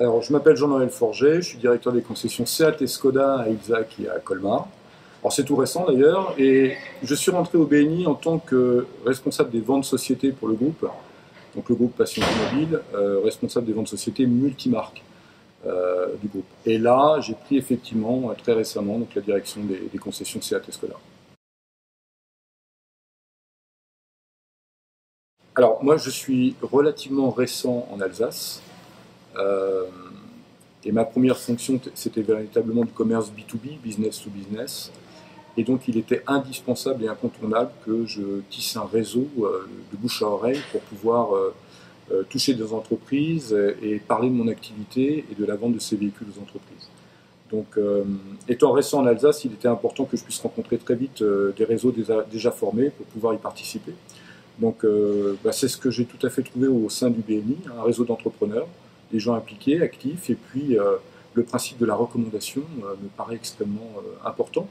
Alors, je m'appelle Jean-Noël Forget, je suis directeur des concessions Seat et Skoda à Ilzac et à Colmar. Alors, c'est tout récent d'ailleurs, et je suis rentré au BNI en tant que responsable des ventes sociétés pour le groupe, donc le groupe Passion Automobile, euh, responsable des ventes sociétés multimarques euh, du groupe. Et là, j'ai pris effectivement très récemment donc, la direction des, des concessions Seat et Skoda. Alors, moi, je suis relativement récent en Alsace. Euh, et ma première fonction, c'était véritablement du commerce B2B, business to business. Et donc, il était indispensable et incontournable que je tisse un réseau euh, de bouche à oreille pour pouvoir euh, toucher des entreprises et parler de mon activité et de la vente de ces véhicules aux entreprises. Donc, étant récent en Alsace, il était important que je puisse rencontrer très vite des réseaux déjà, formés pour pouvoir y participer. Donc, bah, c'est ce que j'ai tout à fait trouvé au sein du BNI, un réseau d'entrepreneurs des gens impliqués, actifs, et puis euh, le principe de la recommandation euh, me paraît extrêmement euh, important,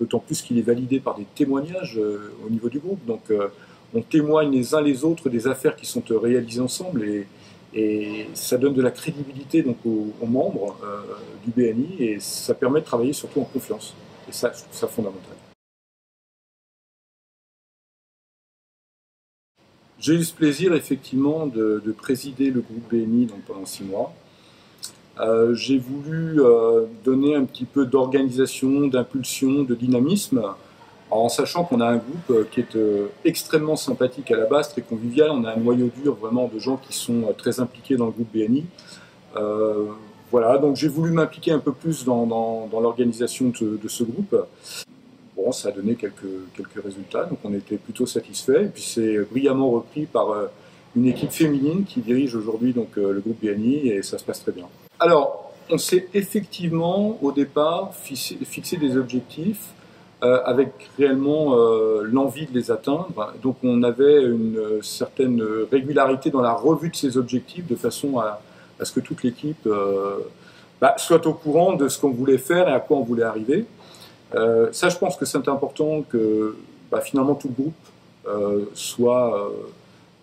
d'autant plus qu'il est validé par des témoignages au niveau du groupe. Donc on témoigne les uns les autres des affaires qui sont réalisées ensemble et, ça donne de la crédibilité donc, aux, membres du BNI et ça permet de travailler surtout en confiance. Et ça, je trouve ça fondamental. J'ai eu ce plaisir effectivement de, présider le groupe BNI donc, pendant six mois. Euh, j'ai voulu euh, donner un petit peu d'organisation, d'impulsion, de dynamisme, en sachant qu'on a un groupe euh, qui est extrêmement sympathique à la base, très convivial. On a un noyau dur vraiment de gens qui sont très impliqués dans le groupe BNI. voilà, donc j'ai voulu m'impliquer un peu plus dans, l'organisation de, de, ce groupe ça a donné quelques, quelques résultats, donc on était plutôt satisfait. Et puis c'est brillamment repris par euh, une équipe féminine qui dirige aujourd'hui donc euh, le groupe BNI et ça se passe très bien. Alors, on s'est effectivement au départ fixé, des objectifs euh, avec réellement l'envie de les atteindre. Donc on avait une certaine régularité dans la revue de ces objectifs de façon à, ce que toute l'équipe bah, soit au courant de ce qu'on voulait faire et à quoi on voulait arriver. Euh, ça, je pense que c'est important que bah, finalement tout groupe euh, soit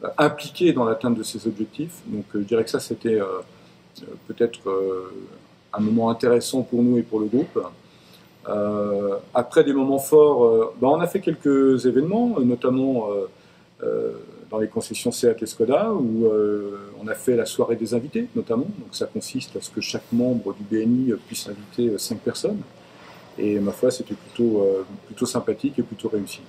euh, impliqué dans l'atteinte de ces objectifs. Donc je dirais que ça, c'était peut-être un moment intéressant pour nous et pour le groupe. après des moments forts, bah, on a fait quelques événements, notamment dans les concessions Seat et Skoda, où on a fait la soirée des invités, notamment. Donc ça consiste à ce que chaque membre du BNI puisse inviter cinq personnes. Et ma foi, c'était plutôt, euh, plutôt sympathique et plutôt réussi.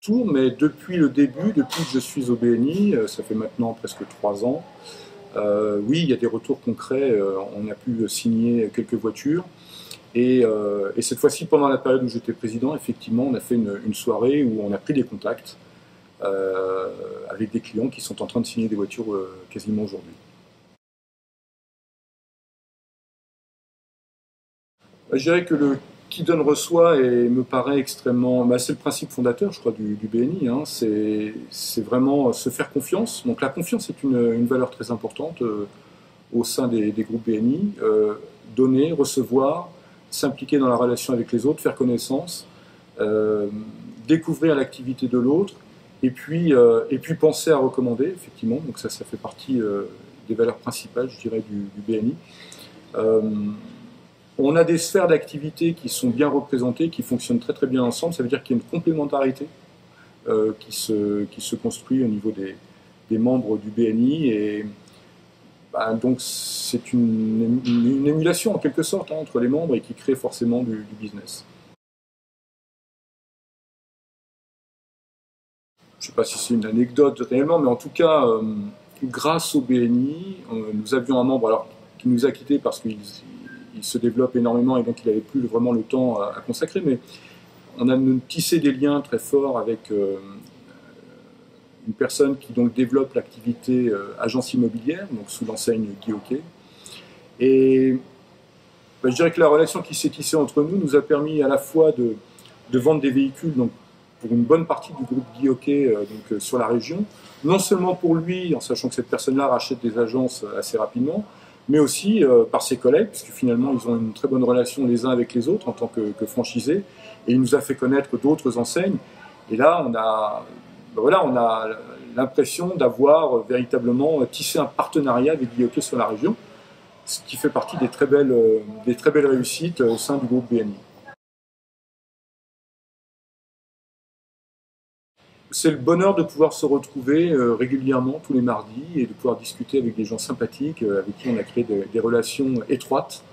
Tout, mais depuis le début, depuis que je suis au BNI, euh, ça fait maintenant presque trois ans, euh, oui, il y a des retours concrets. on a pu signer quelques voitures. Et, cette fois-ci, pendant la période où j'étais président, effectivement, on a fait une, soirée où on a pris des contacts avec des clients qui sont en train de signer des voitures quasiment aujourd'hui. Je dirais que le qui donne reçoit et me paraît extrêmement. Bah, c'est le principe fondateur, je crois, du, BNI. Hein. C'est vraiment se faire confiance. Donc la confiance est une, valeur très importante euh, au sein des, groupes BNI. Euh, donner, recevoir, s'impliquer dans la relation avec les autres, faire connaissance, euh, découvrir l'activité de l'autre, et puis et puis penser à recommander. Effectivement, donc ça, ça fait partie des valeurs principales, je dirais, du BNI. On a des sphères d'activité qui sont bien représentées, qui fonctionnent très très bien ensemble. Ça veut dire qu'il y a une complémentarité euh, qui, se, qui se construit au niveau des, membres du BNI. Et bah, donc c'est une, émulation en quelque sorte hein, entre les membres et qui crée forcément du, business. Je ne sais pas si c'est une anecdote réellement, mais en tout cas, euh, grâce au BNI, euh, nous avions un membre alors, qui nous a quittés parce qu'il il se développe énormément et donc il n'avait plus vraiment le temps à, consacrer. Mais on a tissé des liens très forts avec euh, une personne qui donc développe l'activité euh, agence immobilière, donc sous l'enseigne Guy Et bah, je dirais que la relation qui s'est tissée entre nous nous a permis à la fois de, vendre des véhicules donc, pour une bonne partie du groupe Guy euh, donc, sur la région, non seulement pour lui, en sachant que cette personne-là rachète des agences assez rapidement, mais aussi euh, par ses collègues, puisque finalement ils ont une très bonne relation les uns avec les autres en tant que, franchisés, et il nous a fait connaître d'autres enseignes. Et là, on a ben voilà, on a l'impression d'avoir véritablement tissé un partenariat avec l'IoT sur la région, ce qui fait partie des très belles, des très belles réussites au sein du groupe BNI. C'est le bonheur de pouvoir se retrouver euh, régulièrement tous les mardis et de pouvoir discuter avec des gens sympathiques, euh, avec qui on a créé des relations étroites.